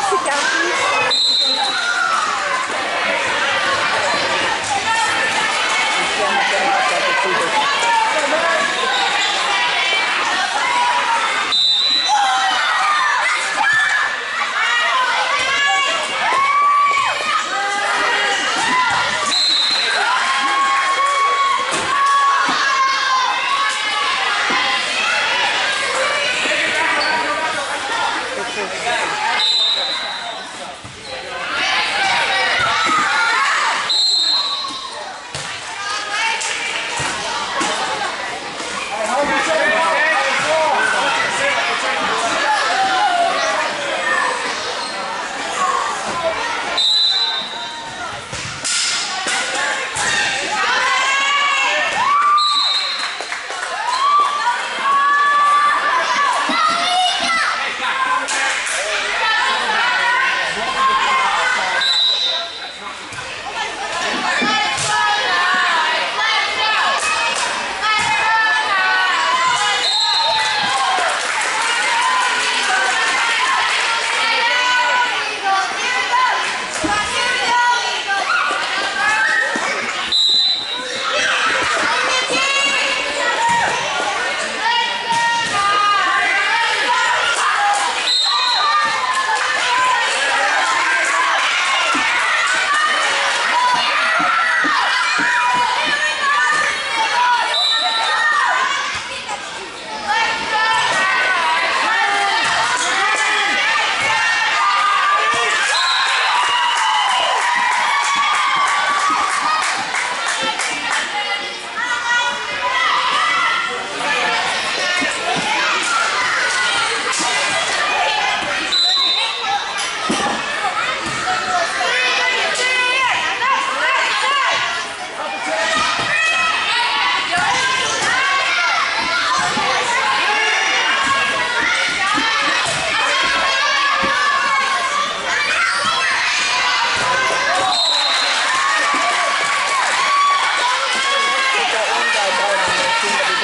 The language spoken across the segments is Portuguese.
psiquiatria.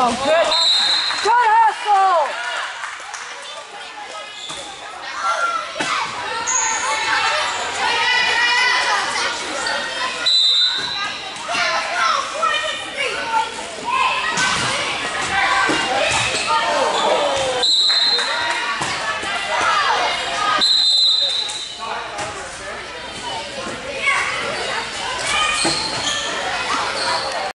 go. Good.